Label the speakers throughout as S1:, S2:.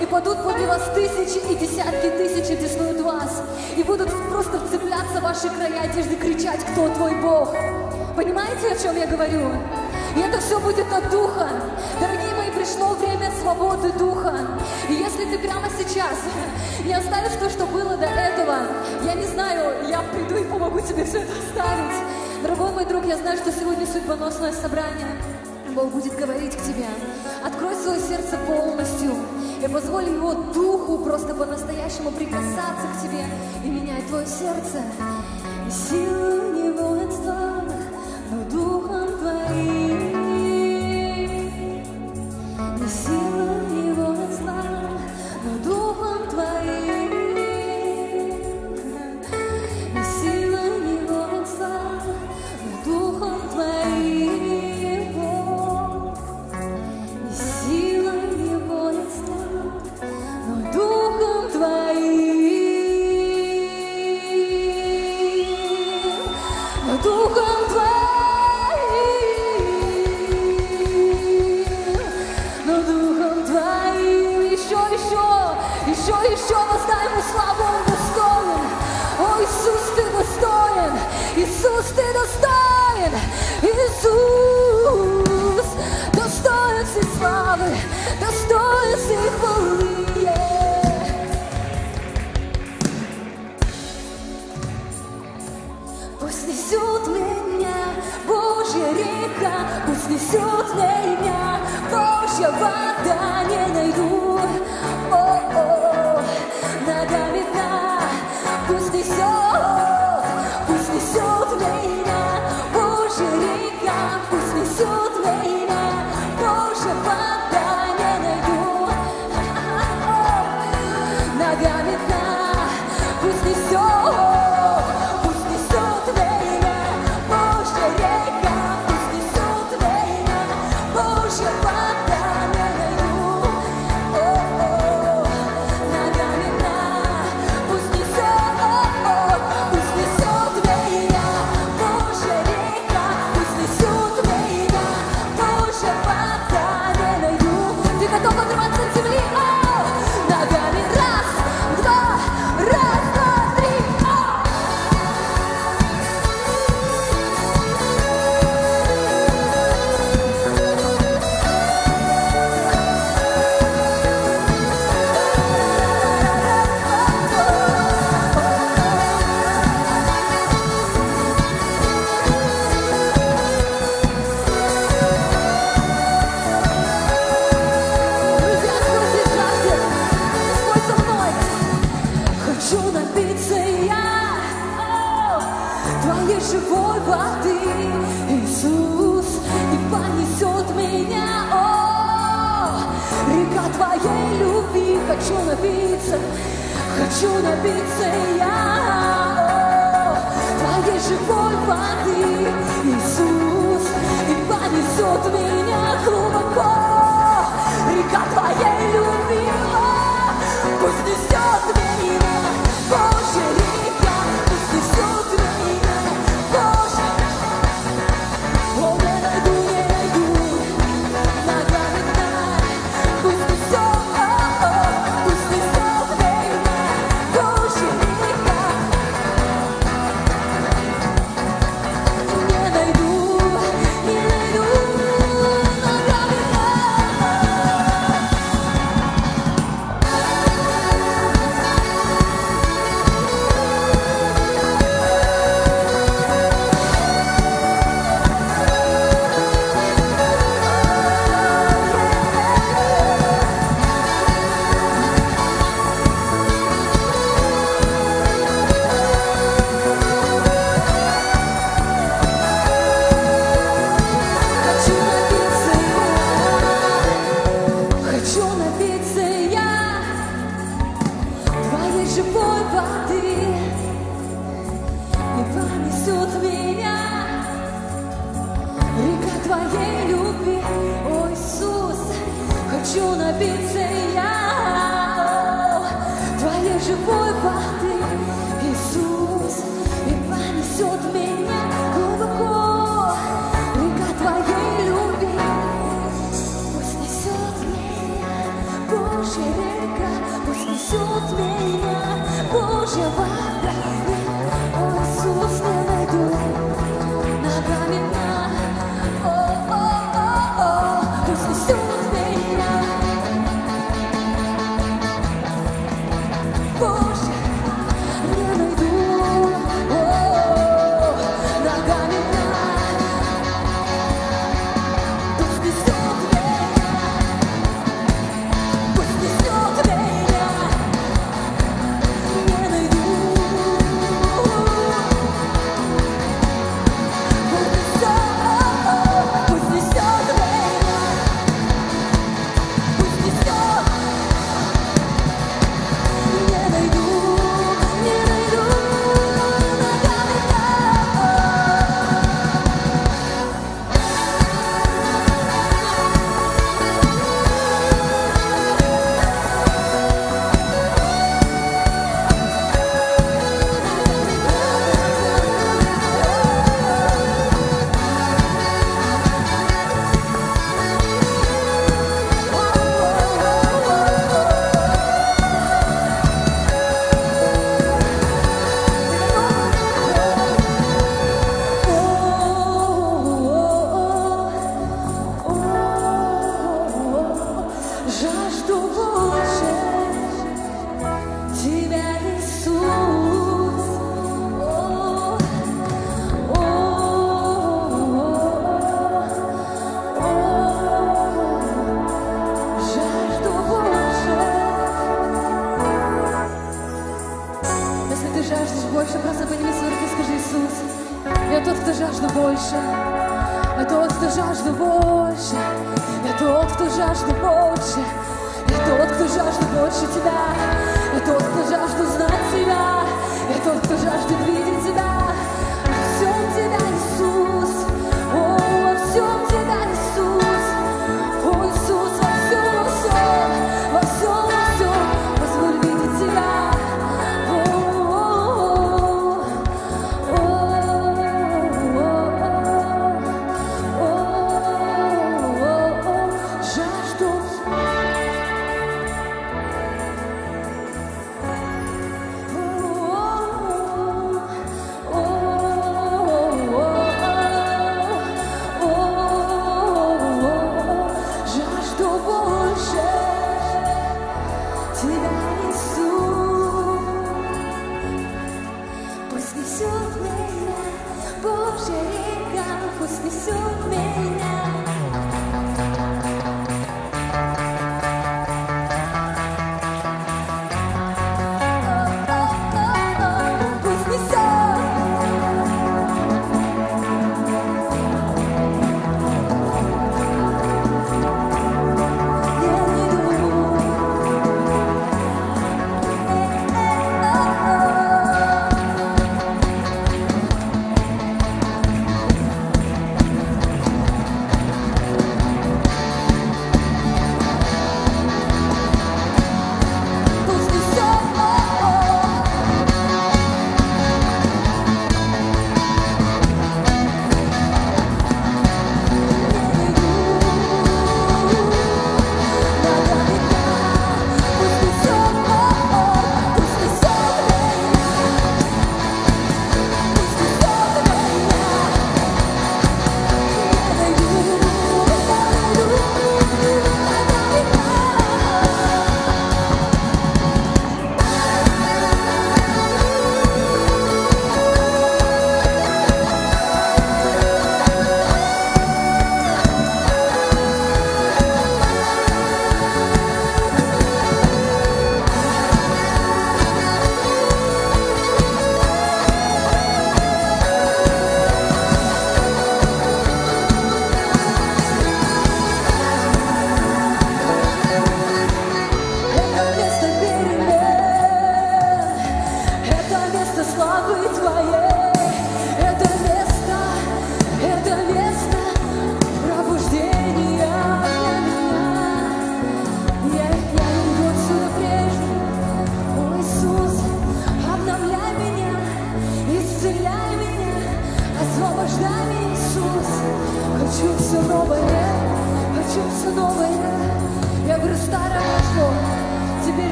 S1: И падут подле вас тысячи и десятки тысяч одеснуют вас. И будут просто вцепляться в ваши края одежды, кричать, кто твой Бог. Понимаете, о чем я говорю? И это все будет от Духа. Дорогие мои, пришло время свободы Духа. И если ты прямо сейчас не оставишь то, что было до этого, я не знаю, я приду и помогу тебе все это оставить. Дорогой мой друг, я знаю, что сегодня судьбоносное собрание. Бог будет говорить к тебе. Открой свое сердце полностью. Я позволю его духу просто по-настоящему прикасаться к тебе и менять твое сердце. И сила не воинства, но духа вода не найду. О -о -о, нога пусть несет, пусть несет меня, Боже, река, пусть несет меня. напиться, хочу напиться я о, твоей живой воды, Иисус, и понесет меня глубоко, река твоей любви, пусть несет меня.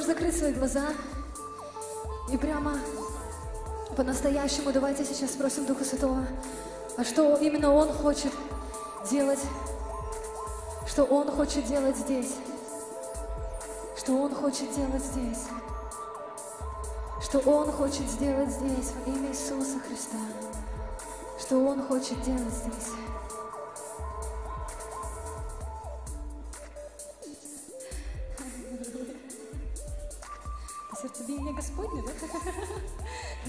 S1: можешь закрыть свои глаза и прямо по-настоящему давайте сейчас спросим Духа Святого, а что именно Он хочет делать, что Он хочет делать здесь, что Он хочет делать здесь, что Он хочет сделать здесь во имя Иисуса Христа, что Он хочет делать здесь. Господня, да?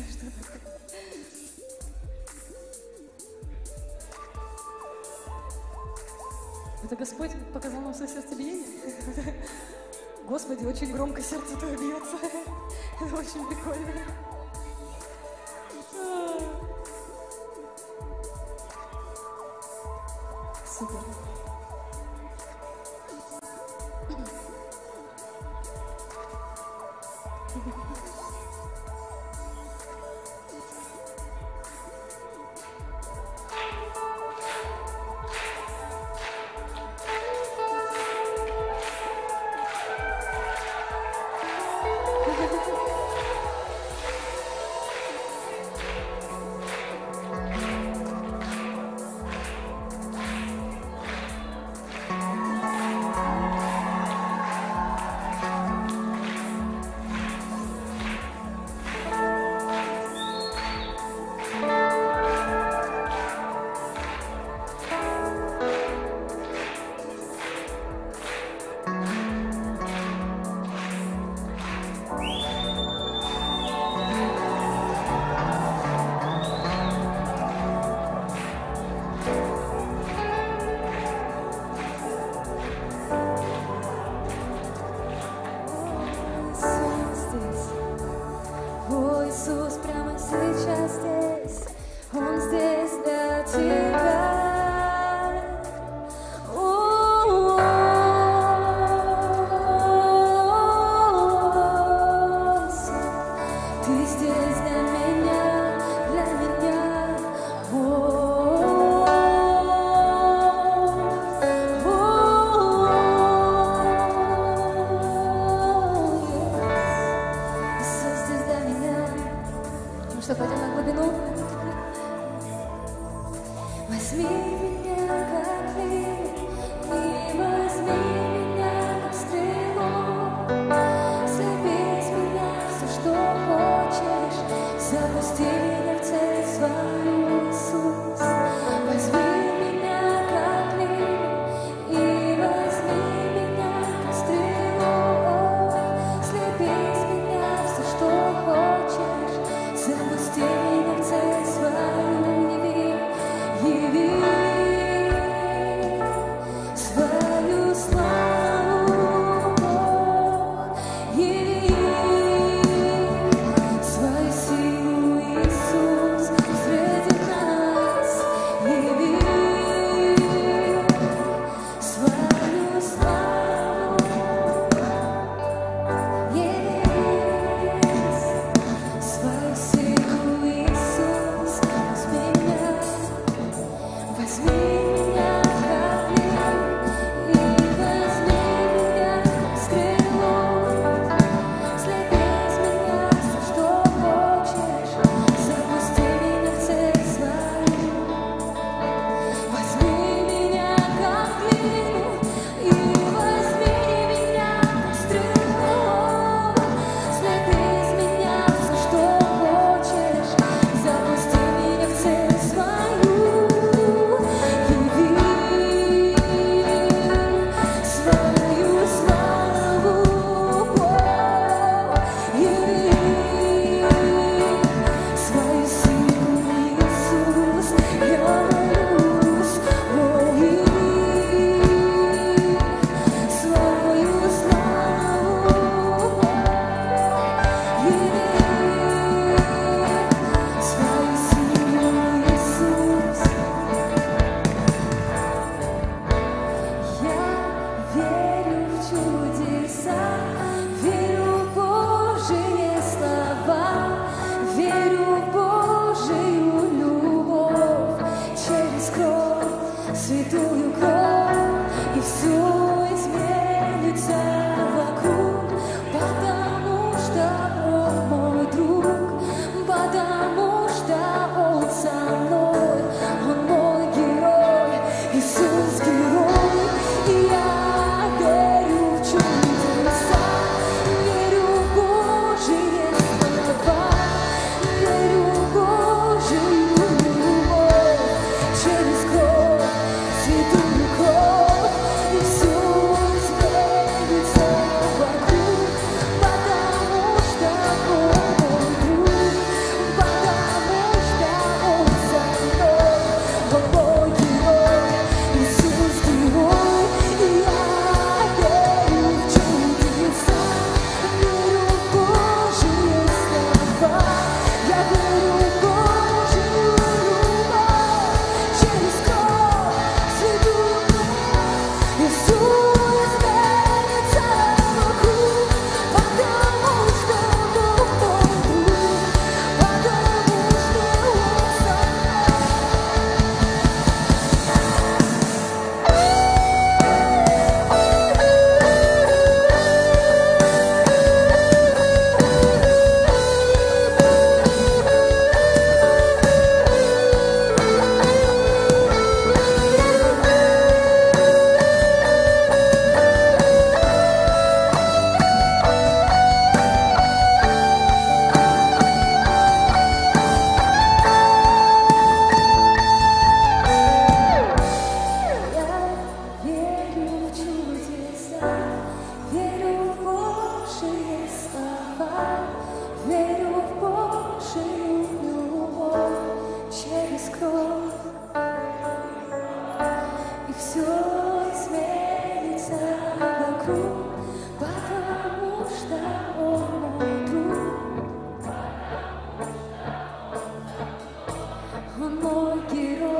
S1: Что такое? Это Господь показал нам свое сердцебиение? Господи, очень громко сердце твое бьется. Это очень прикольно. Супер. Потому что он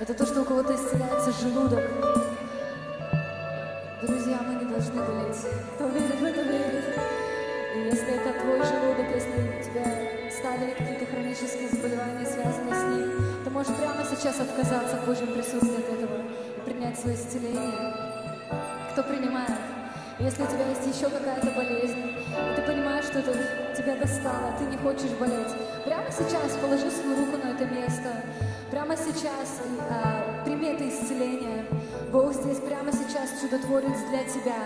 S1: это то, что у кого-то исцеляется желудок. Друзья, мы не должны болеть. Кто верит в это, верит. И если это твой желудок, если тебя ставили какие-то хронические заболевания, связанные с ним, ты можешь прямо сейчас отказаться в Божьем присутствии от этого и принять свое исцеление. Кто принимает? Если у тебя есть еще какая-то болезнь, и ты понимаешь, что это тебя достало, ты не хочешь болеть, прямо сейчас положи свою руку на это место. Прямо сейчас а, прими это исцеление. Бог здесь прямо сейчас чудотворец для тебя.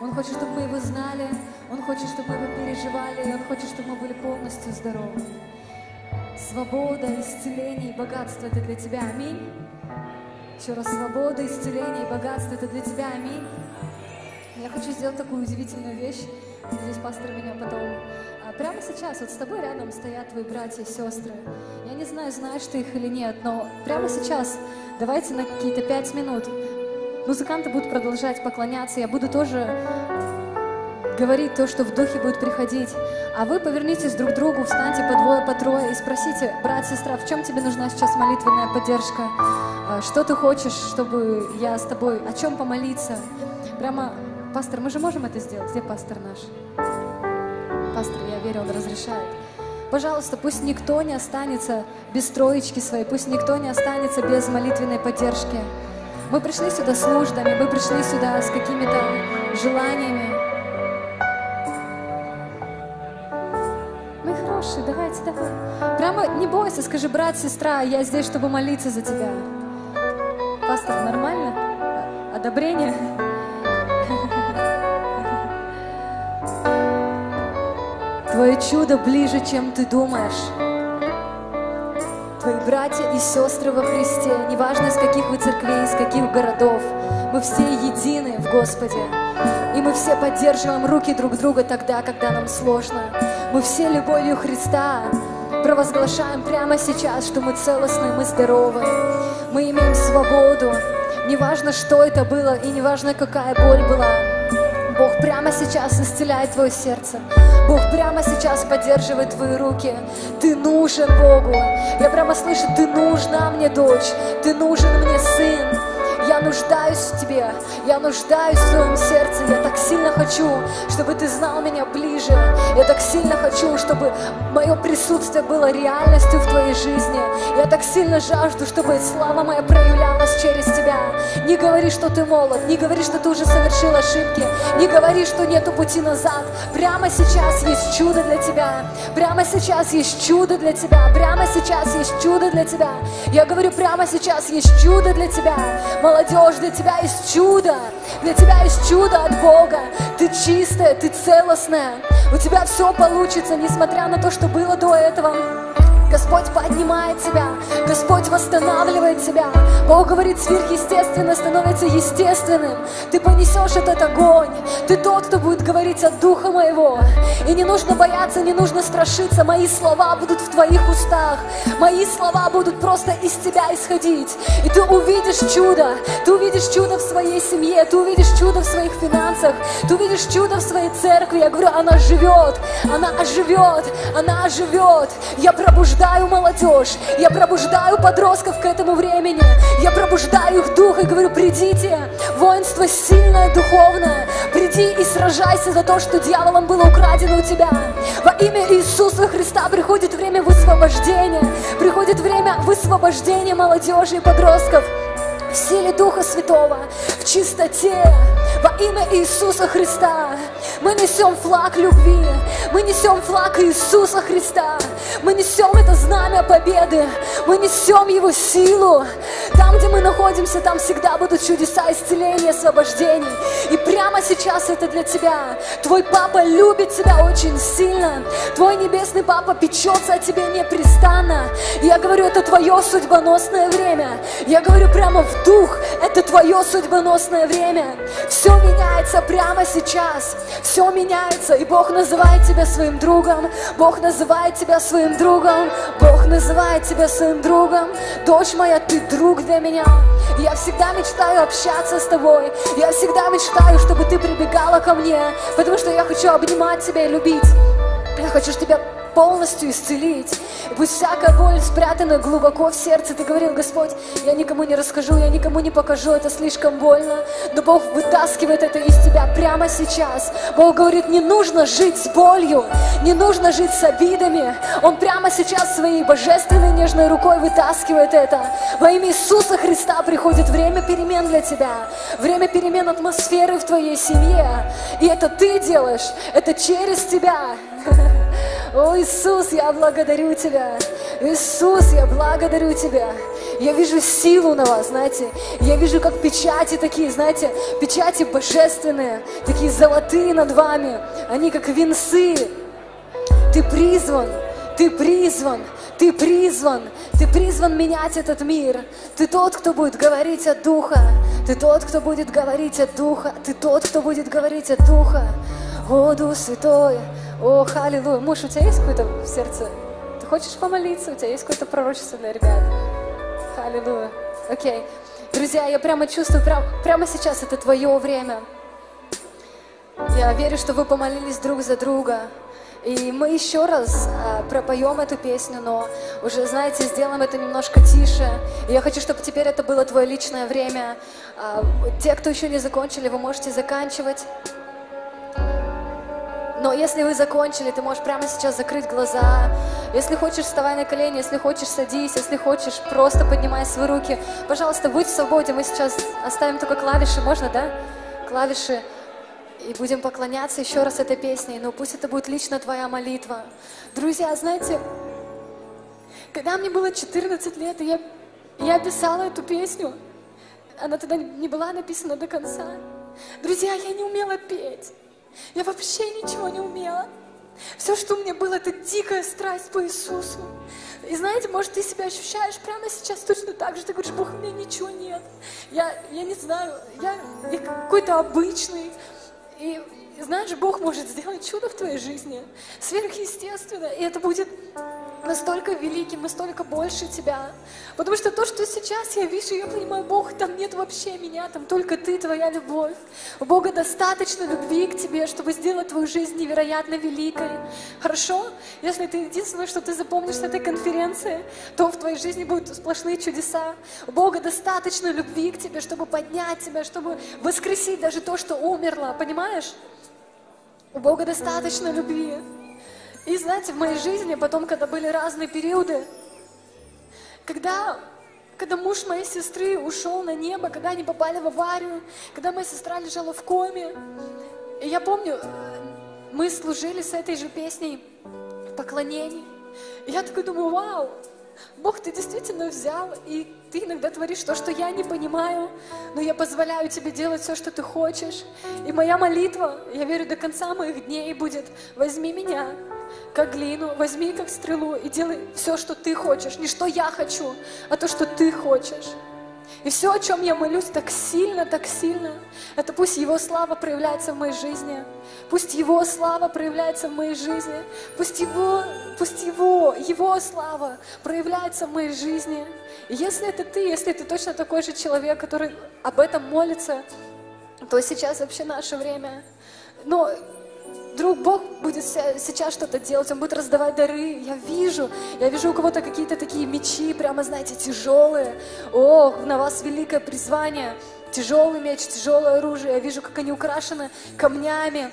S1: Он хочет, чтобы мы его знали, Он хочет, чтобы мы его переживали, и Он хочет, чтобы мы были полностью здоровы. Свобода, исцеление и богатство – это для тебя. Аминь. Еще раз, свобода, исцеление и богатство – это для тебя. Аминь. Я хочу сделать такую удивительную вещь. Здесь пастор меня потом... Прямо сейчас вот с тобой рядом стоят твои братья и сестры. Я не знаю, знаешь ты их или нет, но прямо сейчас давайте на какие-то пять минут Музыканты будут продолжать поклоняться, я буду тоже говорить то, что в духе будет приходить. А вы повернитесь друг к другу, встаньте по двое, по трое и спросите, брат, сестра, в чем тебе нужна сейчас молитвенная поддержка? А, что ты хочешь, чтобы я с тобой, о чем помолиться? Прямо, пастор, мы же можем это сделать? Где пастор наш? Пастор, я верю, он разрешает. Пожалуйста, пусть никто не останется без троечки своей, пусть никто не останется без молитвенной поддержки. Мы пришли сюда с нуждами, мы пришли сюда с какими-то желаниями. Мы хорошие, давайте, давай. Прямо не бойся, скажи, брат, сестра, я здесь, чтобы молиться за тебя. Пастор, нормально? Одобрение? Твое чудо ближе, чем ты думаешь твои братья и сестры во Христе, неважно из каких вы церквей, из каких городов, мы все едины в Господе. И мы все поддерживаем руки друг друга тогда, когда нам сложно. Мы все любовью Христа провозглашаем прямо сейчас, что мы целостны, мы здоровы. Мы имеем свободу. Неважно, что это было, и неважно, какая боль была. Бог прямо сейчас исцеляет твое сердце. Бог прямо сейчас поддерживает твои руки. Ты нужен Богу. Я прямо слышу, ты нужна мне, дочь. Ты нужен мне, сын. Нуждаюсь в тебе, я нуждаюсь в твоем сердце. Я так сильно хочу, чтобы ты знал меня ближе. Я так сильно хочу, чтобы мое присутствие было реальностью в твоей жизни. Я так сильно жажду, чтобы слава моя проявлялась через тебя. Не говори, что ты молод, не говори, что ты уже совершил ошибки, не говори, что нету пути назад. Прямо сейчас есть чудо для тебя. Прямо сейчас есть чудо для тебя. Прямо сейчас есть чудо для тебя. Я говорю, прямо сейчас есть чудо для тебя молодежь, для тебя есть чудо, для тебя есть чудо от Бога. Ты чистая, ты целостная, у тебя все получится, несмотря на то, что было до этого. Господь поднимает тебя, Господь восстанавливает тебя. Бог говорит, сверхъестественно становится естественным. Ты понесешь этот огонь. Ты тот, кто будет говорить от Духа моего. И не нужно бояться, не нужно страшиться. Мои слова будут в твоих устах. Мои слова будут просто из тебя исходить. И ты увидишь чудо. Ты увидишь чудо в своей семье. Ты увидишь чудо в своих финансах. Ты увидишь чудо в своей церкви. Я говорю, она живет. Она оживет. Она оживет. Я пробуждаю пробуждаю молодежь, я пробуждаю подростков к этому времени, я пробуждаю их дух и говорю, придите, воинство сильное, духовное, приди и сражайся за то, что дьяволом было украдено у тебя. Во имя Иисуса Христа приходит время высвобождения, приходит время высвобождения молодежи и подростков в силе Духа Святого, в чистоте, во имя Иисуса Христа. Мы несем флаг любви, мы несем флаг Иисуса Христа, мы несем это знамя победы, мы несем Его силу. Там, где мы находимся, там всегда будут чудеса исцеления, освобождений. И прямо сейчас это для тебя. Твой папа любит тебя очень сильно. Твой небесный папа печется о тебе непрестанно. Я говорю, это твое судьбоносное время. Я говорю прямо в дух, это твое судьбоносное время. Все меняется прямо сейчас. Все меняется, и Бог называет тебя своим другом. Бог называет тебя своим другом. Бог называет тебя своим другом. Дочь моя, ты друг для меня. Я всегда мечтаю общаться с тобой. Я всегда мечтаю, чтобы ты прибегала ко мне, потому что я хочу обнимать тебя и любить. Я хочу тебя полностью исцелить. И пусть всякая боль спрятана глубоко в сердце. Ты говорил, Господь, я никому не расскажу, я никому не покажу, это слишком больно. Но Бог вытаскивает это из тебя прямо сейчас. Бог говорит, не нужно жить с болью, не нужно жить с обидами. Он прямо сейчас своей божественной нежной рукой вытаскивает это. Во имя Иисуса Христа приходит время перемен для тебя, время перемен атмосферы в твоей семье. И это ты делаешь, это через тебя. О, Иисус, я благодарю Тебя. Иисус, я благодарю Тебя. Я вижу силу на вас, знаете. Я вижу, как печати такие, знаете, печати божественные, такие золотые над вами. Они как венцы. Ты призван, ты призван, ты призван, ты призван менять этот мир. Ты тот, кто будет говорить от Духа. Ты тот, кто будет говорить от Духа. Ты тот, кто будет говорить от Духа. О, Дух Святой, о, аллилуйя. Муж, у тебя есть какое-то в сердце? Ты хочешь помолиться? У тебя есть какое-то пророчество для ребят? Аллилуйя. Окей. Друзья, я прямо чувствую, прям, прямо сейчас это твое время. Я верю, что вы помолились друг за друга. И мы еще раз а, пропоем эту песню, но уже, знаете, сделаем это немножко тише. И я хочу, чтобы теперь это было твое личное время. А, те, кто еще не закончили, вы можете заканчивать. Но если вы закончили, ты можешь прямо сейчас закрыть глаза. Если хочешь, вставай на колени, если хочешь, садись, если хочешь, просто поднимай свои руки. Пожалуйста, будь в свободе, мы сейчас оставим только клавиши, можно, да? Клавиши. И будем поклоняться еще раз этой песней, но пусть это будет лично твоя молитва. Друзья, знаете, когда мне было 14 лет, и я, я писала эту песню, она тогда не была написана до конца. Друзья, я не умела петь. Я вообще ничего не умела. Все, что у меня было, это дикая страсть по Иисусу. И знаете, может, ты себя ощущаешь прямо сейчас точно так же. Ты говоришь, Бог, у меня ничего нет. Я, я не знаю, я, я какой-то обычный. И знаешь, Бог может сделать чудо в твоей жизни. Сверхъестественно. И это будет настолько великим, настолько больше тебя. Потому что то, что сейчас я вижу, я понимаю, Бог, там нет вообще меня, там только ты, твоя любовь. У Бога достаточно любви к тебе, чтобы сделать твою жизнь невероятно великой. Хорошо? Если ты единственное, что ты запомнишь с этой конференции, то в твоей жизни будут сплошные чудеса. У Бога достаточно любви к тебе, чтобы поднять тебя, чтобы воскресить даже то, что умерло. Понимаешь? У Бога достаточно любви. И знаете, в моей жизни потом, когда были разные периоды, когда, когда муж моей сестры ушел на небо, когда они попали в аварию, когда моя сестра лежала в коме, и я помню, мы служили с этой же песней. И я такой думаю, вау, Бог, ты действительно взял, и ты иногда творишь то, что я не понимаю, но я позволяю тебе делать все, что ты хочешь. И моя молитва, я верю, до конца моих дней будет, возьми меня, как глину, возьми как стрелу и делай все, что ты хочешь. Не что я хочу, а то, что ты хочешь. И все, о чем я молюсь так сильно, так сильно, это пусть Его слава проявляется в моей жизни. Пусть Его слава проявляется в моей жизни. Пусть Его, пусть Его, Его слава проявляется в моей жизни. И если это ты, если ты точно такой же человек, который об этом молится, то сейчас вообще наше время. Но Вдруг Бог будет сейчас что-то делать, Он будет раздавать дары. Я вижу, я вижу у кого-то какие-то такие мечи, прямо, знаете, тяжелые. О, на вас великое призвание. Тяжелый меч, тяжелое оружие. Я вижу, как они украшены камнями.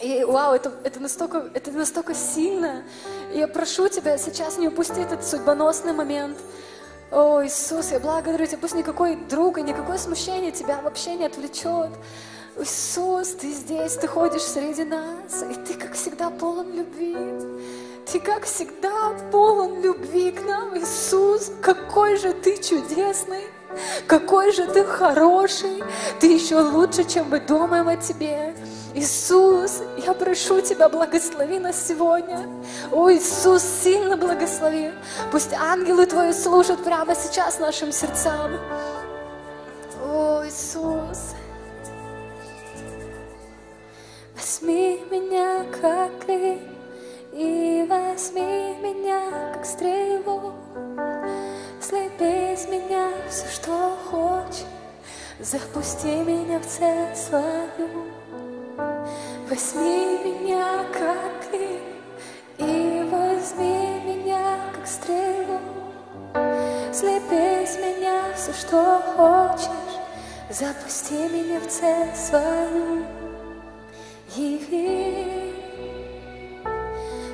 S1: И вау, это, это, настолько, это настолько сильно. И я прошу тебя сейчас не упустить этот судьбоносный момент. О, Иисус, я благодарю тебя. Пусть никакой друг и никакое смущение тебя вообще не отвлечет. Иисус, ты здесь, ты ходишь среди нас, и ты, как всегда, полон любви. Ты, как всегда, полон любви к нам, Иисус. Какой же ты чудесный, какой же ты хороший. Ты еще лучше, чем мы думаем о тебе. Иисус, я прошу Тебя, благослови нас сегодня. О, Иисус, сильно благослови. Пусть ангелы Твои служат прямо сейчас нашим сердцам. О, Иисус. Возьми меня, как ты, и возьми меня, как стрелу. Слепи из меня все, что хочешь, запусти меня в цель свою. Возьми меня, как ты, и возьми меня, как стрелу. Слепи из меня все, что хочешь, запусти меня в цель свою яви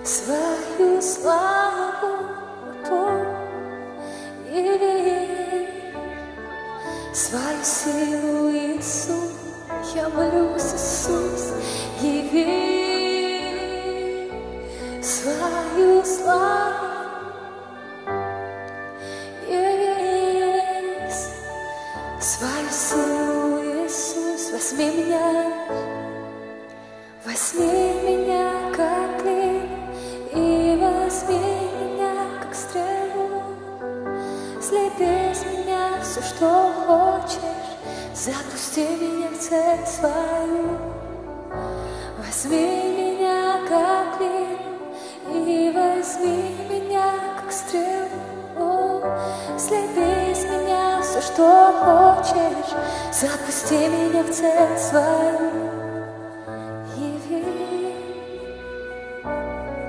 S1: свою славу яви свою силу Иисус, я молюсь, Иисус, яви свою славу. Свою силу, Иисус, возьми меня. Возьми меня, как ты, и возьми меня, как стрелу. Слепи из меня все, что хочешь, запусти меня в цель свою. Возьми меня, как ты, и возьми меня, как стрелу. Слепи из меня все, что хочешь, запусти меня в цель свою.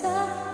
S1: sa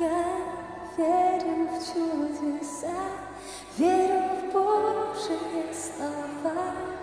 S1: Я верю в чудеса, верю в Божьи слова.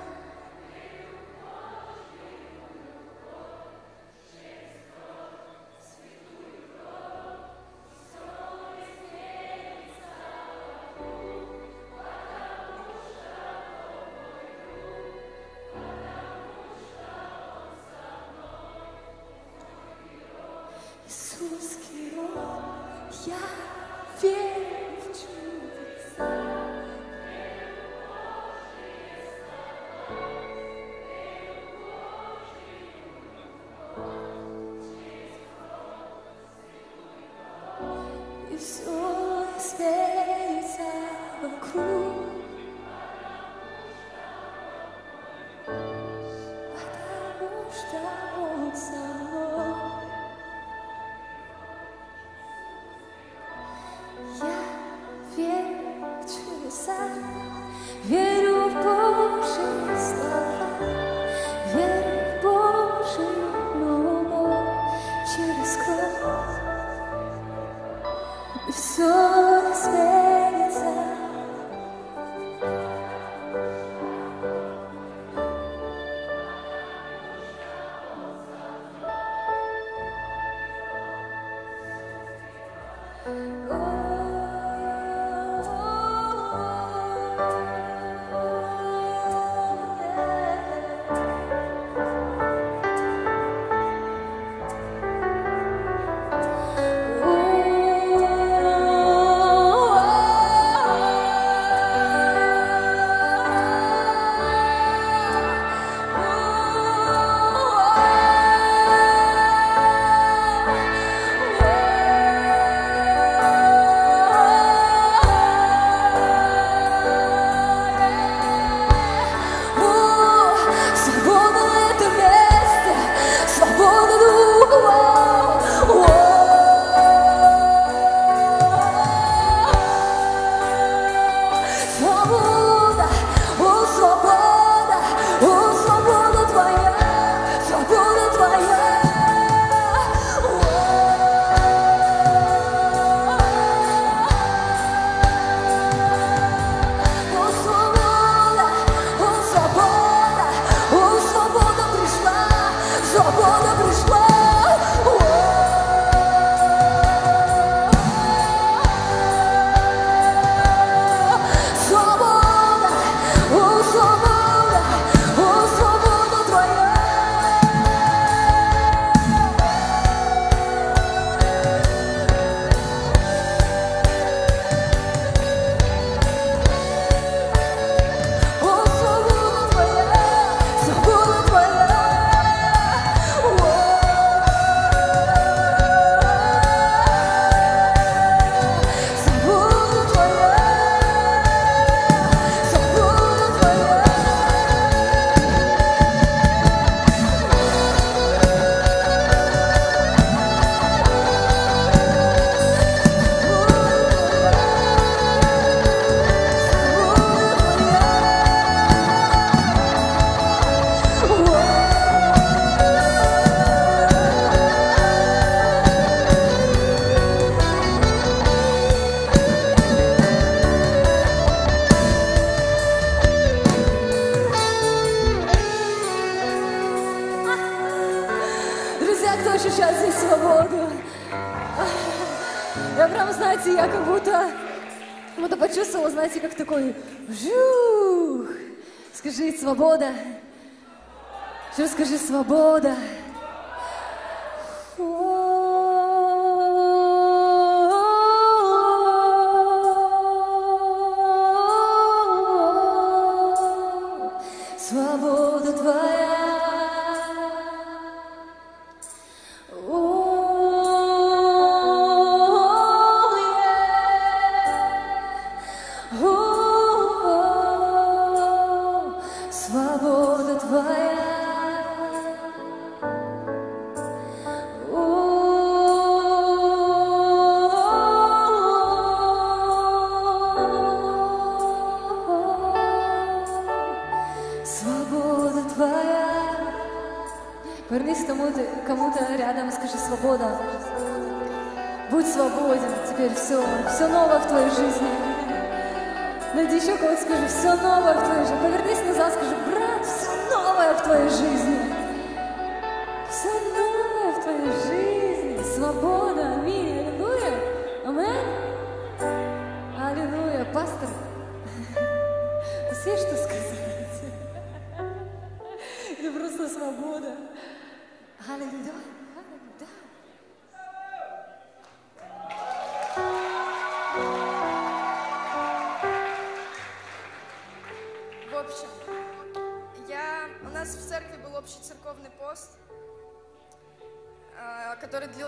S1: Свобода. Еще скажи. Свобода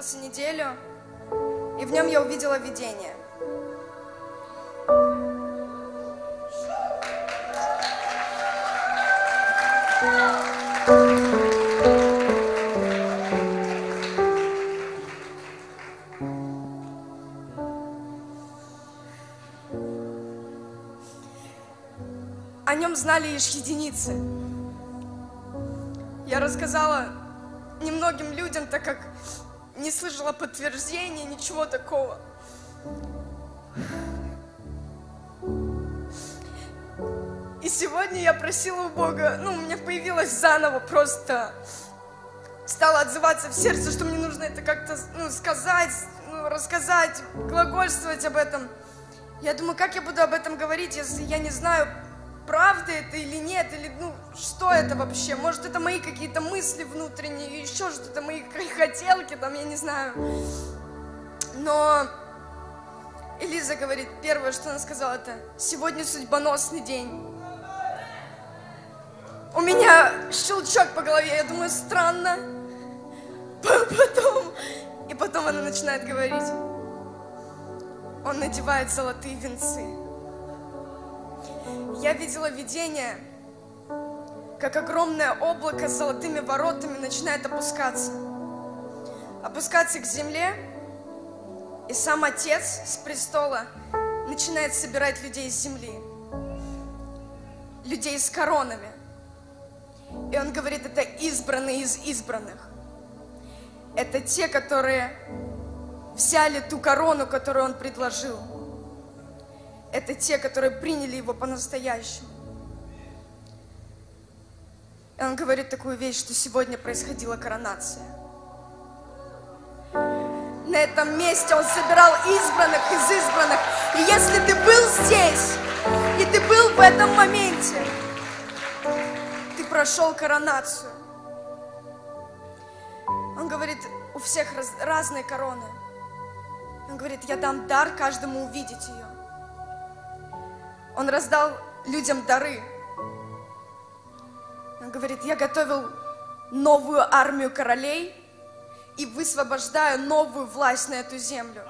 S2: длился неделю, и в нем я увидела видение. О нем знали лишь единицы. Я рассказала немногим людям, так как не слышала подтверждения, ничего такого. И сегодня я просила у Бога, ну, у меня появилось заново просто, стало отзываться в сердце, что мне нужно это как-то ну, сказать, ну, рассказать, глагольствовать об этом. Я думаю, как я буду об этом говорить, если я не знаю, правда это или нет, или ну, что это вообще? Может, это мои какие-то мысли внутренние, еще что-то, мои хотелки, там, я не знаю. Но Элиза говорит, первое, что она сказала, это «Сегодня судьбоносный день». У меня щелчок по голове, я думаю, странно. Потом, и потом она начинает говорить. Он надевает золотые венцы. Я видела видение, как огромное облако с золотыми воротами начинает опускаться. Опускаться к земле, и сам Отец с престола начинает собирать людей с земли. Людей с коронами. И он говорит, это избранные из избранных. Это те, которые взяли ту корону, которую он предложил. Это те, которые приняли его по-настоящему. И он говорит такую вещь, что сегодня происходила коронация. На этом месте он собирал избранных из избранных. И если ты был здесь, и ты был в этом моменте, прошел коронацию. Он говорит, у всех раз, разные короны. Он говорит, я дам дар каждому увидеть ее. Он раздал людям дары. Он говорит, я готовил новую армию королей и высвобождаю новую власть на эту землю.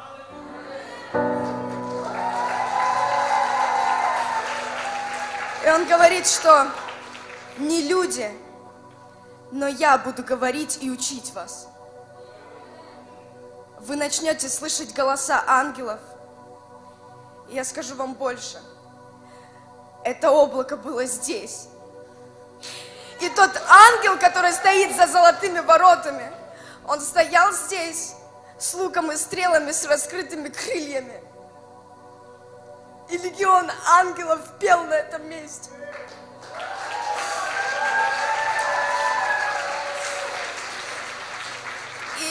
S2: И он говорит, что не люди, но я буду говорить и учить вас. Вы начнете слышать голоса ангелов. И я скажу вам больше. Это облако было здесь. И тот ангел, который стоит за золотыми воротами, он стоял здесь с луком и стрелами, с раскрытыми крыльями. И легион ангелов пел на этом месте.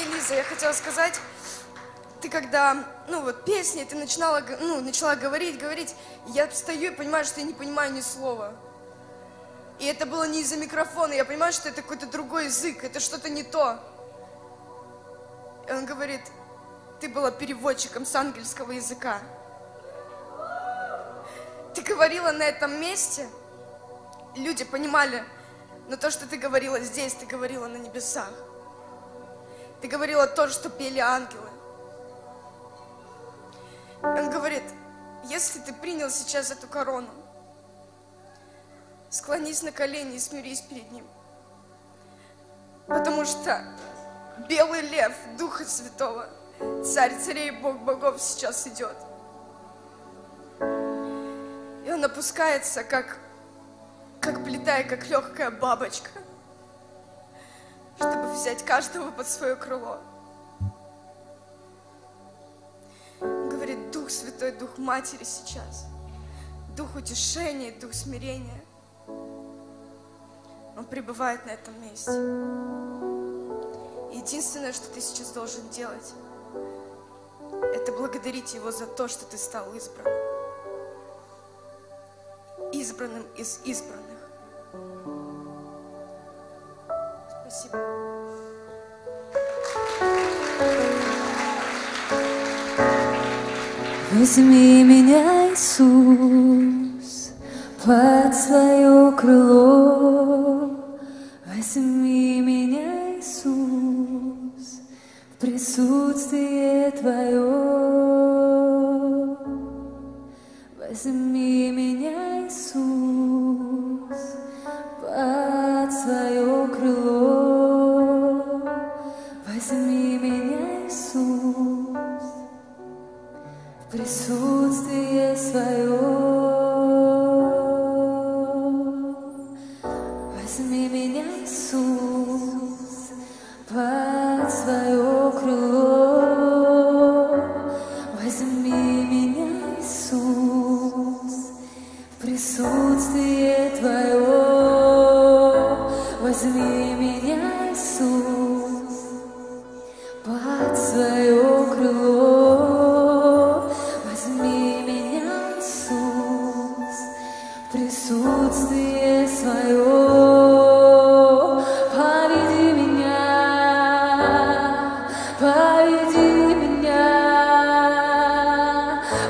S2: Лиза, я хотела сказать, ты когда, ну вот песни, ты начинала, ну, начала говорить, говорить, я стою и понимаю, что я не понимаю ни слова. И это было не из-за микрофона, я понимаю, что это какой-то другой язык, это что-то не то. И он говорит, ты была переводчиком с ангельского языка. Ты говорила на этом месте, люди понимали, но то, что ты говорила здесь, ты говорила на небесах. Ты говорила то, что пели ангелы. Он говорит, если ты принял сейчас эту корону, склонись на колени и смирись перед ним. Потому что белый лев Духа Святого, Царь царей Бог богов сейчас идет. И он опускается, как, как плита и как легкая бабочка – чтобы взять каждого под свое крыло. Дух Святой, Дух Матери сейчас, Дух утешения, Дух смирения. Он пребывает на этом месте. Единственное, что ты сейчас должен делать, это благодарить Его за то, что ты стал избранным. Избранным из избранных. Спасибо.
S1: Возьми меня, Иисус, под свое крыло. Возьми меня, Иисус, в присутствие Твое. Возьми меня, Иисус, под свое крыло. Присутствие свое.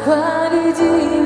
S1: paradis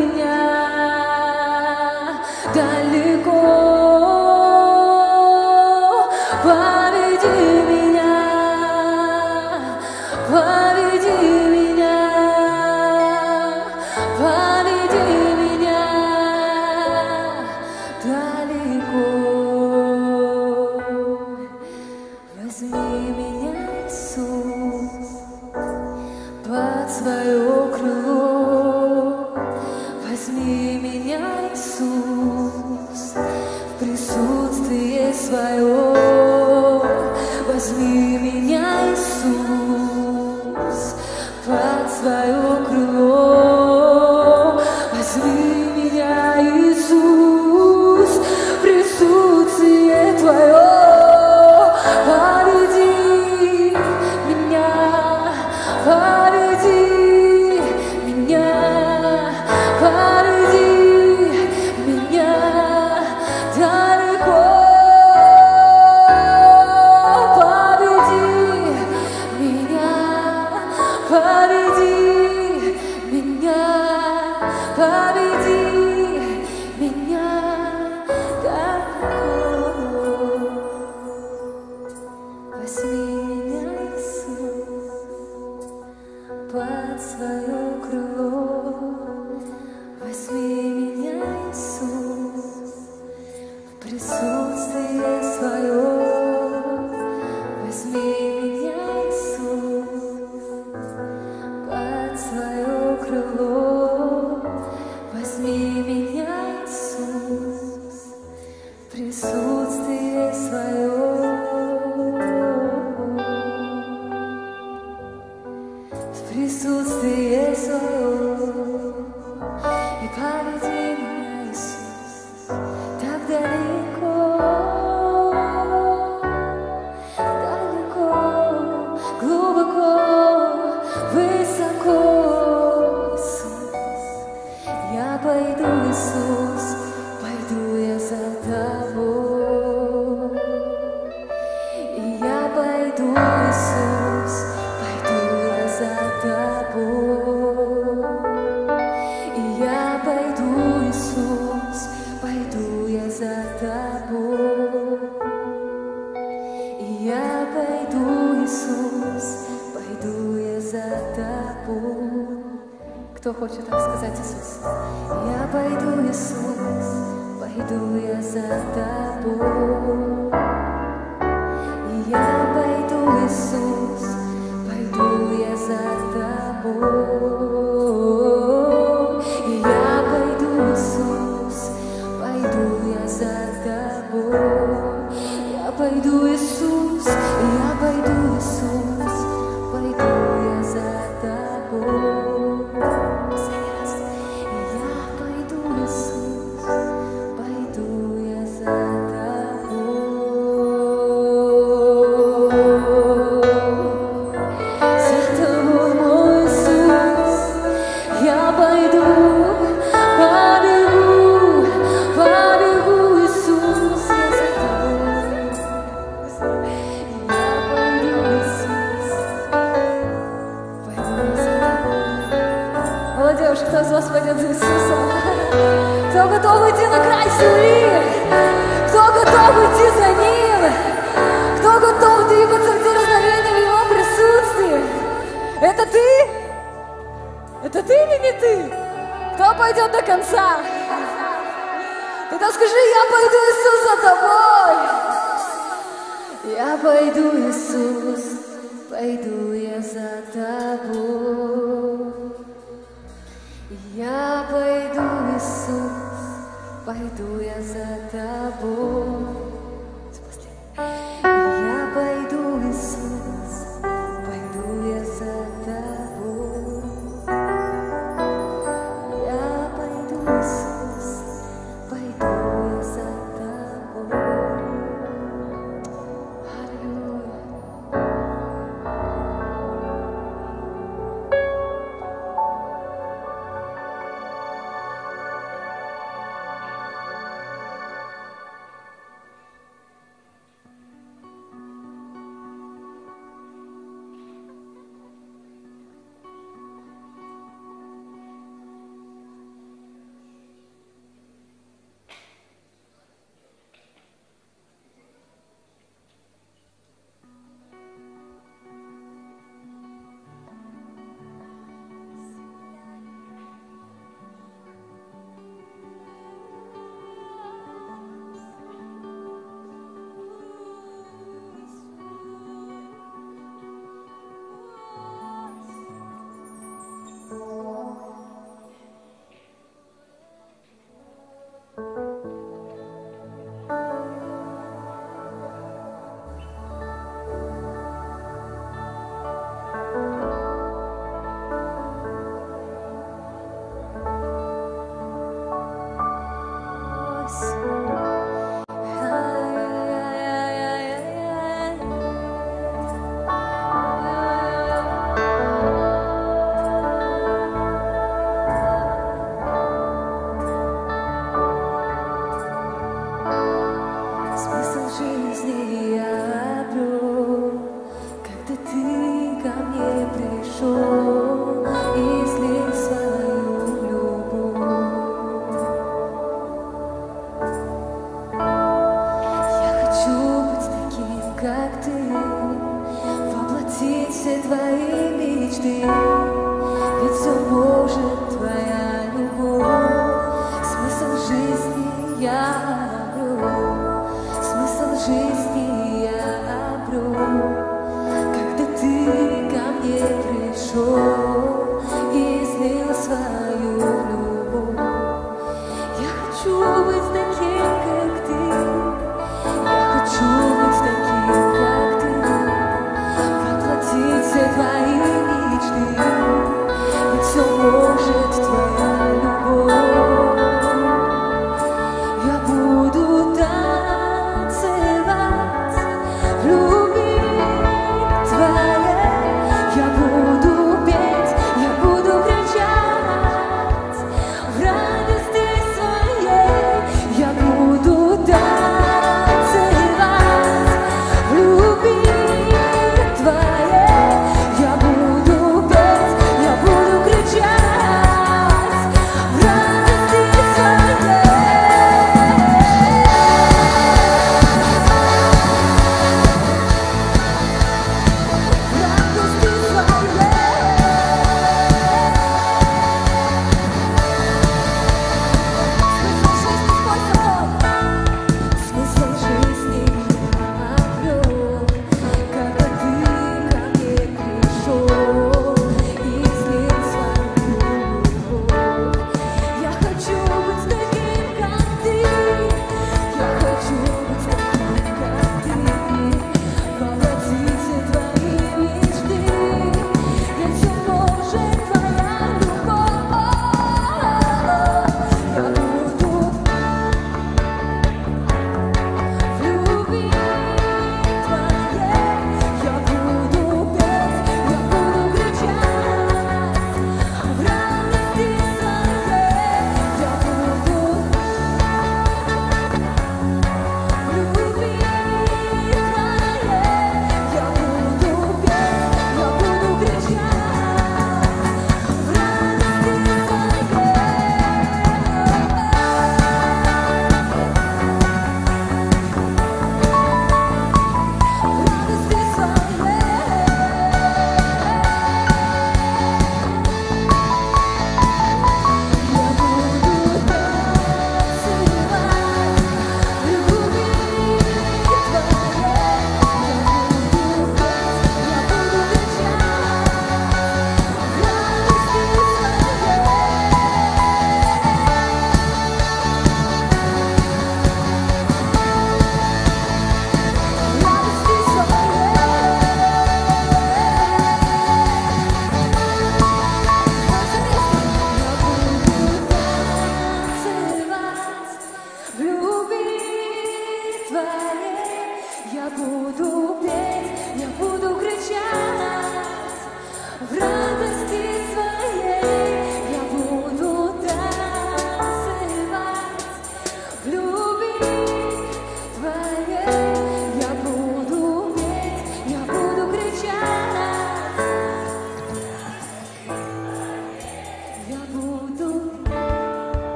S1: тобой.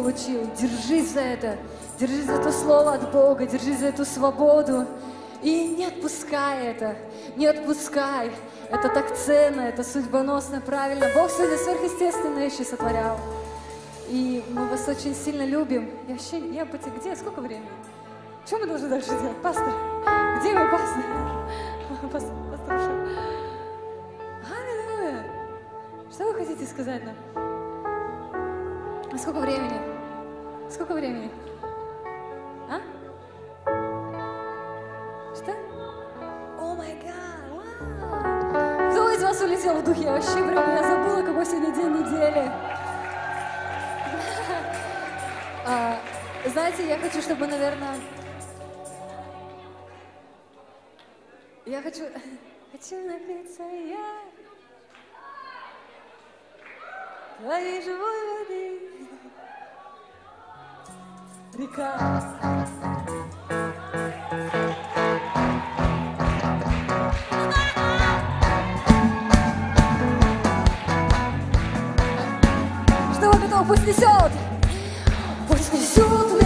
S1: Получил, держись за это. Держись за это слово от Бога, держись за эту свободу. И не отпускай это, не отпускай. Это так ценно, это судьбоносно, правильно. Бог сегодня сверхъестественное еще сотворял. И мы вас очень сильно любим. Я вообще, я поте- где, сколько времени? Что мы должны дальше делать? Пастор, где вы, пастор? Пастор, пастор ушел. Аллилуйя. Что вы хотите сказать нам? А сколько времени? Сколько времени? А? Что? О май гад! Кто из вас улетел в духе? Я вообще прям, я забыла, какой сегодня день недели. А, знаете, я хочу, чтобы, наверное... Я хочу... Хочу напиться я твоей живой воды. Река. Что готов? Пусть несет! Пусть несет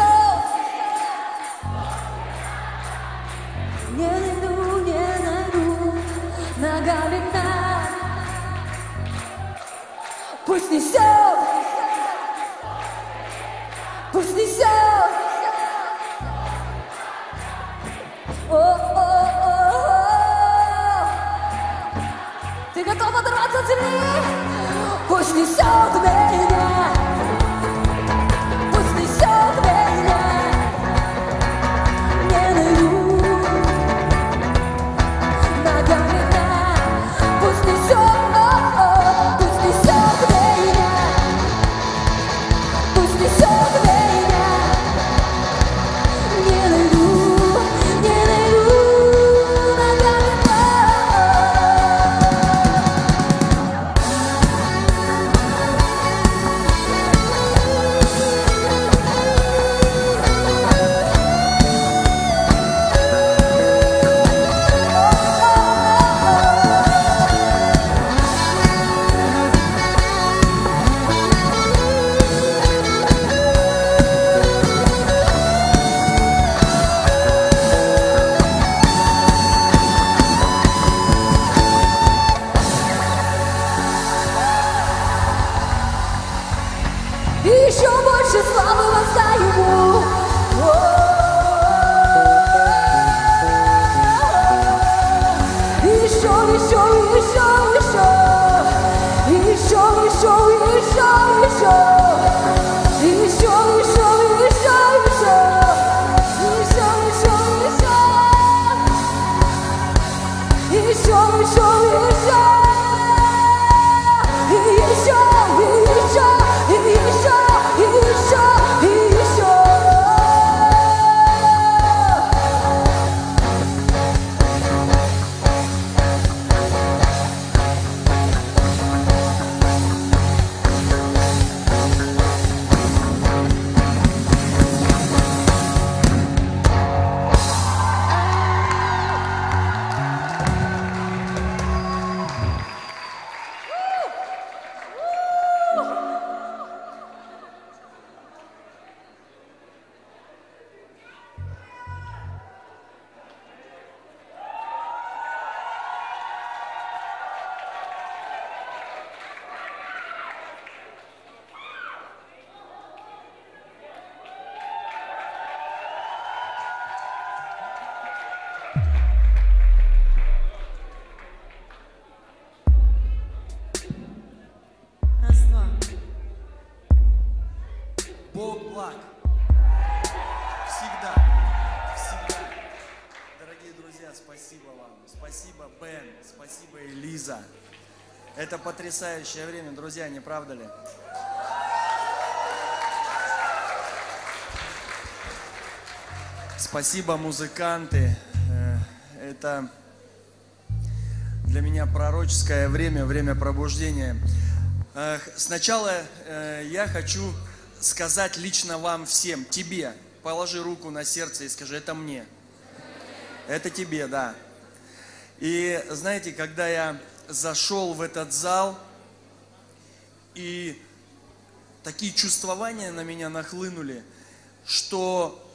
S1: пусть несет. Не найду, не найду ногами дна. Пусть несет, пусть несет. О-о-о-о. Ты готов оторваться от земли? Пусть несет меня,
S3: Это потрясающее время, друзья, не правда ли? Спасибо, музыканты. Э, это для меня пророческое время, время пробуждения. Э, сначала э, я хочу сказать лично вам всем, тебе, положи руку на сердце и скажи, это мне. Это тебе, да. И знаете, когда я зашел в этот зал, и такие чувствования на меня нахлынули, что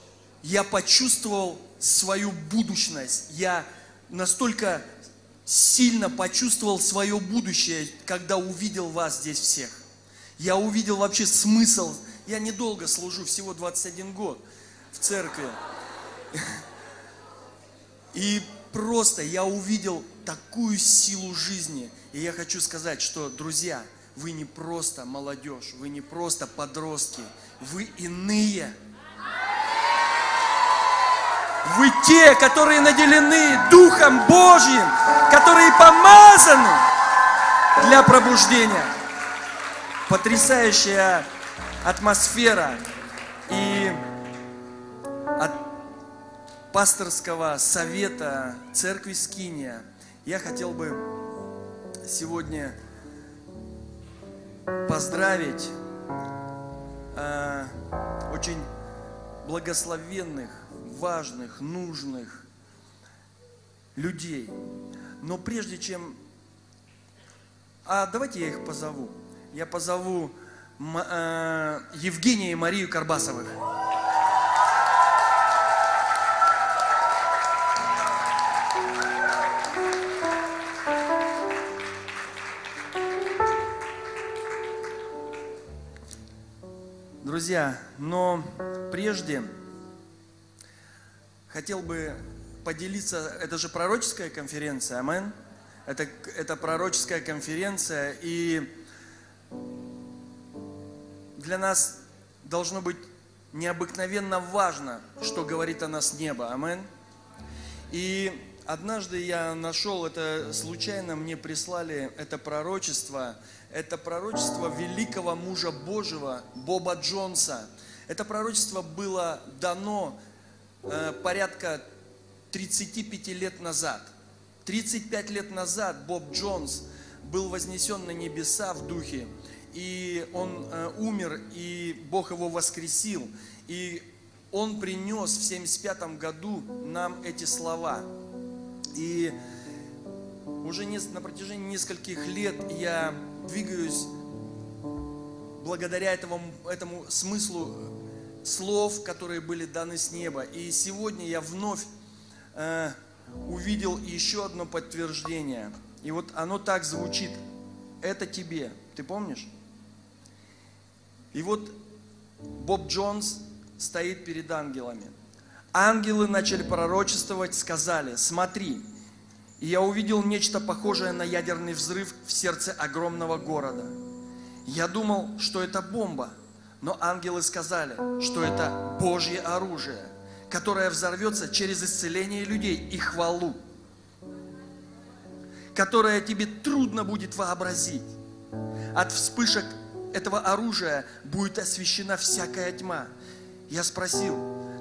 S3: я почувствовал свою будущность. Я настолько сильно почувствовал свое будущее, когда увидел вас здесь всех. Я увидел вообще смысл. Я недолго служу, всего 21 год в церкви. И просто я увидел такую силу жизни. И я хочу сказать, что, друзья, вы не просто молодежь, вы не просто подростки, вы иные. Вы те, которые наделены Духом Божьим, которые помазаны для пробуждения. Потрясающая атмосфера. И от пасторского совета церкви Скиния – я хотел бы сегодня поздравить э, очень благословенных, важных, нужных людей. Но прежде чем... А давайте я их позову. Я позову э, Евгения и Марию Карбасовых. Друзья, но прежде хотел бы поделиться, это же пророческая конференция, амен? Это, это пророческая конференция, и для нас должно быть необыкновенно важно, что говорит о нас небо, амен? И однажды я нашел это случайно, мне прислали это пророчество – это пророчество великого мужа Божьего Боба Джонса. Это пророчество было дано э, порядка 35 лет назад. 35 лет назад Боб Джонс был вознесен на небеса в духе, и он э, умер, и Бог его воскресил. И он принес в 75 году нам эти слова. И уже на протяжении нескольких лет я двигаюсь благодаря этому, этому смыслу слов, которые были даны с неба. И сегодня я вновь э, увидел еще одно подтверждение. И вот оно так звучит. Это тебе. Ты помнишь? И вот Боб Джонс стоит перед ангелами. Ангелы начали пророчествовать, сказали, смотри, И я увидел нечто похожее на ядерный взрыв в сердце огромного города. Я думал, что это бомба, но ангелы сказали, что это Божье оружие, которое взорвется через исцеление людей и хвалу, которое тебе трудно будет вообразить. От вспышек этого оружия будет освещена всякая тьма. Я спросил,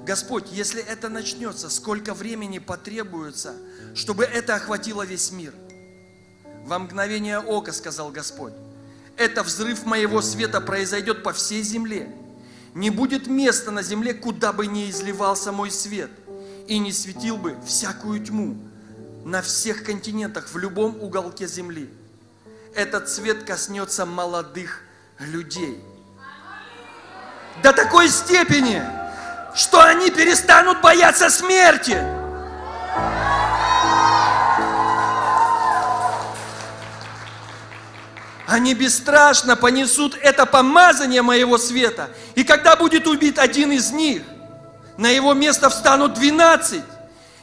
S3: Господь, если это начнется, сколько времени потребуется, чтобы это охватило весь мир? Во мгновение ока, сказал Господь, это взрыв моего света произойдет по всей земле. Не будет места на земле, куда бы не изливался мой свет, и не светил бы всякую тьму на всех континентах, в любом уголке земли. Этот свет коснется молодых людей. До такой степени, что они перестанут бояться смерти. Они бесстрашно понесут это помазание моего света. И когда будет убит один из них, на его место встанут двенадцать.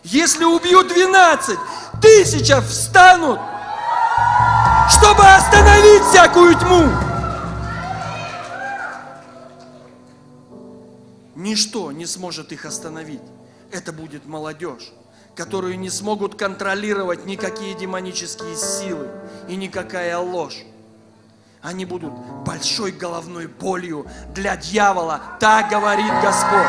S3: Если убьют двенадцать, тысяча встанут, чтобы остановить всякую тьму. Ничто не сможет их остановить. Это будет молодежь, которую не смогут контролировать никакие демонические силы и никакая ложь. Они будут большой головной болью для дьявола. Так говорит Господь.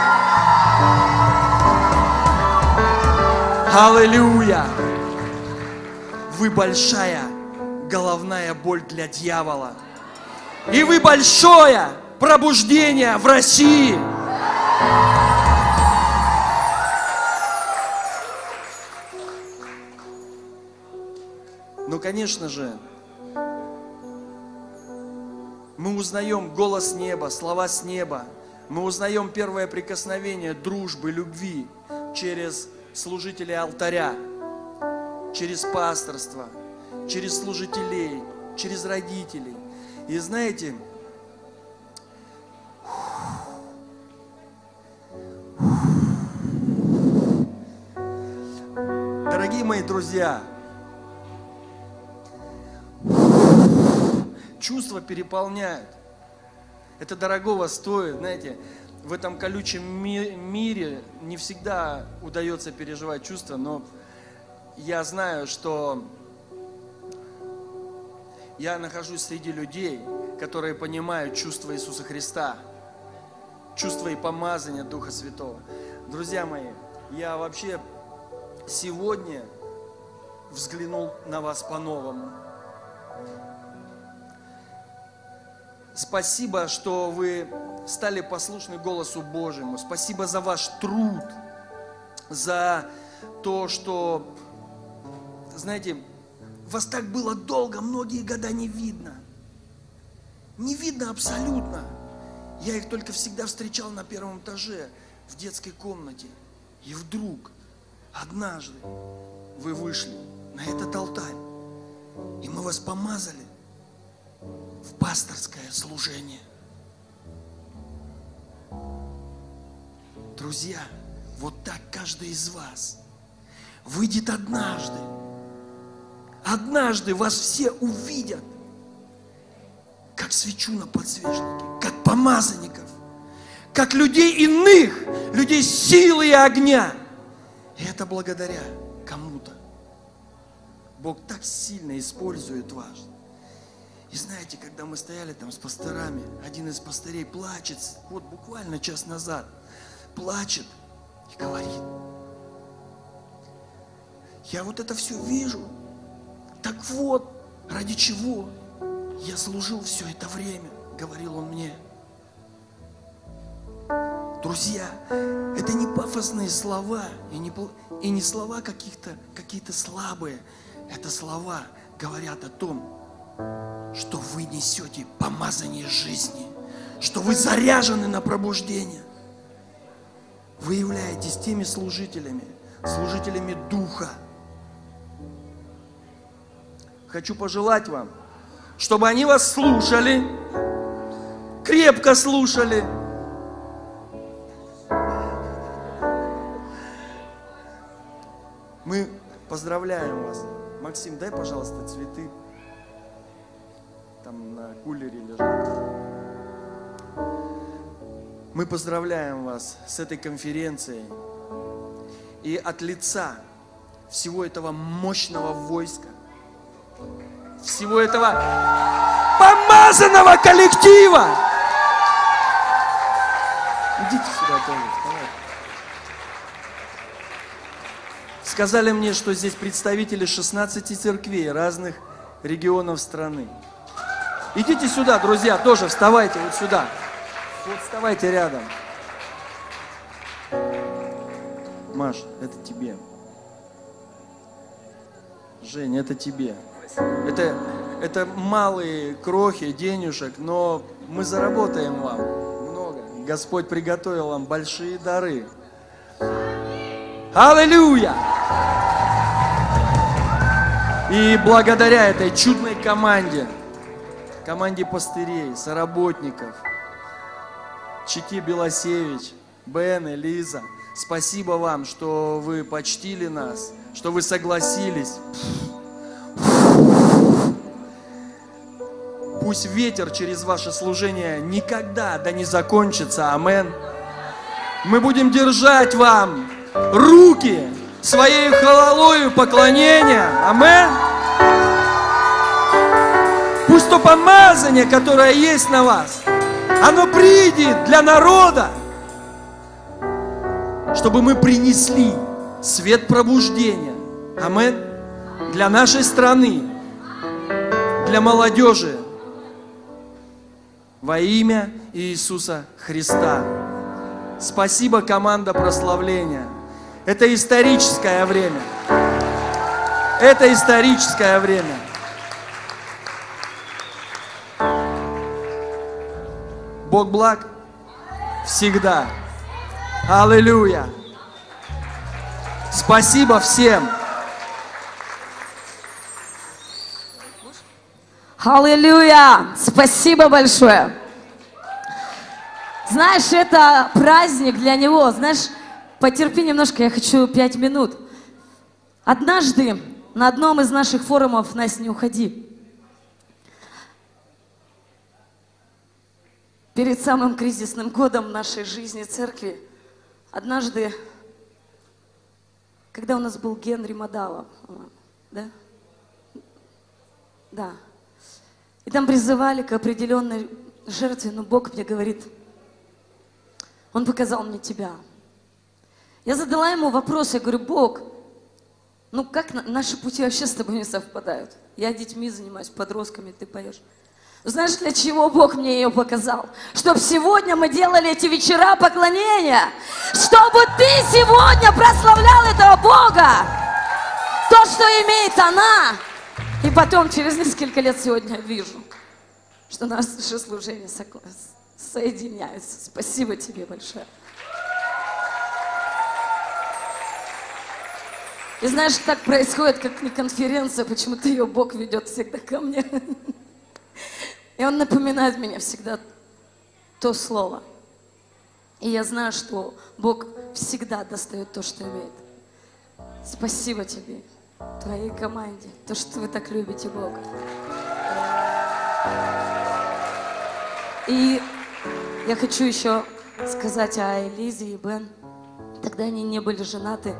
S3: Аллилуйя! Вы большая головная боль для дьявола. И вы большое пробуждение в России. Ну, конечно же, мы узнаем голос неба, слова с неба. Мы узнаем первое прикосновение дружбы, любви через служителей алтаря, через пасторство, через служителей, через родителей. И знаете, друзья, чувства переполняют. Это дорогого стоит, знаете, в этом колючем ми- мире не всегда удается переживать чувства, но я знаю, что я нахожусь среди людей, которые понимают чувства Иисуса Христа, чувства и помазания Духа Святого. Друзья мои, я вообще сегодня взглянул на вас по-новому. Спасибо, что вы стали послушны голосу Божьему. Спасибо за ваш труд, за то, что, знаете, вас так было долго, многие года не видно. Не видно абсолютно. Я их только всегда встречал на первом этаже, в детской комнате. И вдруг, однажды, вы вышли на этот алтарь, и мы вас помазали в пасторское служение. Друзья, вот так каждый из вас выйдет однажды. Однажды вас все увидят, как свечу на подсвечнике, как помазанников, как людей иных, людей силы и огня. И это благодаря кому-то. Бог так сильно использует вас. И знаете, когда мы стояли там с пасторами, один из пастырей плачет, вот буквально час назад, плачет и говорит, я вот это все вижу, так вот, ради чего я служил все это время, говорил он мне. Друзья, это не пафосные слова, и не, и не слова каких-то, какие-то слабые. Это слова говорят о том, что вы несете помазание жизни, что вы заряжены на пробуждение. Вы являетесь теми служителями, служителями Духа. Хочу пожелать вам, чтобы они вас слушали, крепко слушали. Мы Поздравляем вас. Максим, дай, пожалуйста, цветы. Там на кулере лежат. Мы поздравляем вас с этой конференцией. И от лица всего этого мощного войска, всего этого помазанного коллектива. Идите сюда тоже, вставайте. Сказали мне, что здесь представители 16 церквей разных регионов страны. Идите сюда, друзья, тоже вставайте вот сюда. Вот вставайте рядом. Маш, это тебе. Жень, это тебе. Это, это малые крохи денежек, но мы заработаем вам много. Господь приготовил вам большие дары. Аллилуйя! И благодаря этой чудной команде, команде пастырей, соработников, Чики Белосевич, Бен, Элиза, спасибо вам, что вы почтили нас, что вы согласились. Пусть ветер через ваше служение никогда да не закончится. Амен. Мы будем держать вам руки своей халалою поклонения. Амен. Пусть то помазание, которое есть на вас, оно придет для народа, чтобы мы принесли свет пробуждения. Амен. Для нашей страны, для молодежи. Во имя Иисуса Христа. Спасибо, команда прославления. Это историческое время. Это историческое время. Бог благ всегда. Аллилуйя. Спасибо всем.
S1: Аллилуйя! Спасибо большое. Знаешь, это праздник для него. Знаешь, потерпи немножко, я хочу пять минут. Однажды на одном из наших форумов «Настя, не уходи», перед самым кризисным годом нашей жизни церкви, однажды, когда у нас был Генри Мадава, да? Да. И там призывали к определенной жертве, но Бог мне говорит, Он показал мне тебя. Я задала ему вопрос, я говорю, Бог, ну как на- наши пути вообще с тобой не совпадают? Я детьми занимаюсь, подростками, ты поешь. Знаешь, для чего Бог мне ее показал? Чтобы сегодня мы делали эти вечера поклонения. Чтобы ты сегодня прославлял этого Бога. То, что имеет она. И потом, через несколько лет сегодня вижу, что наши служения соединяются. Спасибо тебе большое. И знаешь, так происходит, как не конференция, почему-то ее Бог ведет всегда ко мне. И Он напоминает меня всегда то слово. И я знаю, что Бог всегда достает то, что имеет. Спасибо тебе, твоей команде, то, что вы так любите Бога. И я хочу еще сказать о Элизе и Бен. Тогда они не были женаты.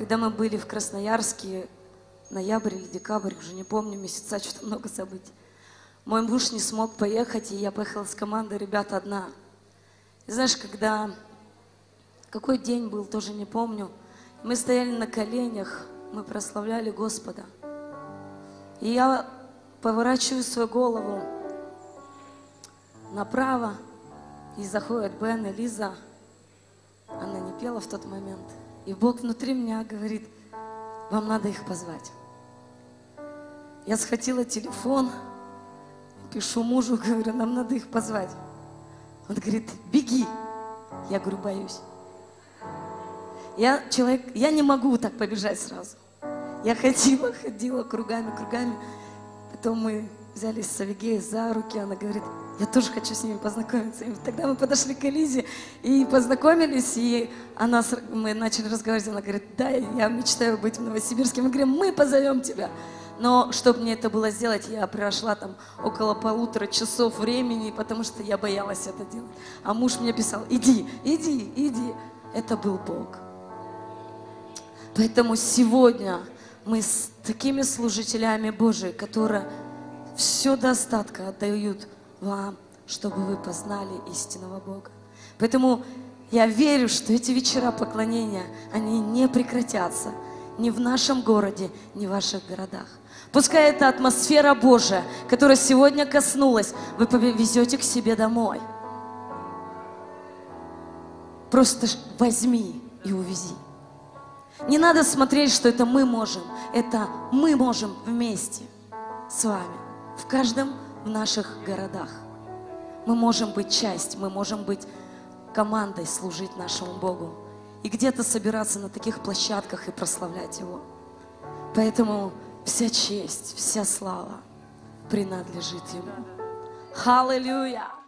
S1: Когда мы были в Красноярске, ноябрь или декабрь, уже не помню, месяца, что-то много событий. Мой муж не смог поехать, и я поехала с командой, ребята, одна. И знаешь, когда... Какой день был, тоже не помню. Мы стояли на коленях, мы прославляли Господа. И я поворачиваю свою голову направо, и заходит Бен и Лиза. Она не пела в тот момент. И Бог внутри меня говорит, вам надо их позвать. Я схватила телефон, пишу мужу, говорю, нам надо их позвать. Он говорит, беги. Я говорю, боюсь. Я человек, я не могу так побежать сразу. Я ходила, ходила кругами, кругами. Потом мы взялись с Авигеей за руки, она говорит, я тоже хочу с ними познакомиться. И тогда мы подошли к Элизе и познакомились, и она, мы начали разговаривать, она говорит, да, я мечтаю быть в Новосибирске. Мы говорим, мы позовем тебя. Но чтобы мне это было сделать, я прошла там около полутора часов времени, потому что я боялась это делать. А муж мне писал, иди, иди, иди. Это был Бог. Поэтому сегодня мы с такими служителями Божии, которые все достатка отдают вам, чтобы вы познали истинного Бога. Поэтому я верю, что эти вечера поклонения, они не прекратятся ни в нашем городе, ни в ваших городах. Пускай эта атмосфера Божия, которая сегодня коснулась, вы повезете к себе домой. Просто возьми и увези. Не надо смотреть, что это мы можем. Это мы можем вместе с вами. В каждом в наших городах. Мы можем быть часть, мы можем быть командой, служить нашему Богу. И где-то собираться на таких площадках и прославлять Его. Поэтому вся честь, вся слава принадлежит Ему. Аллилуйя!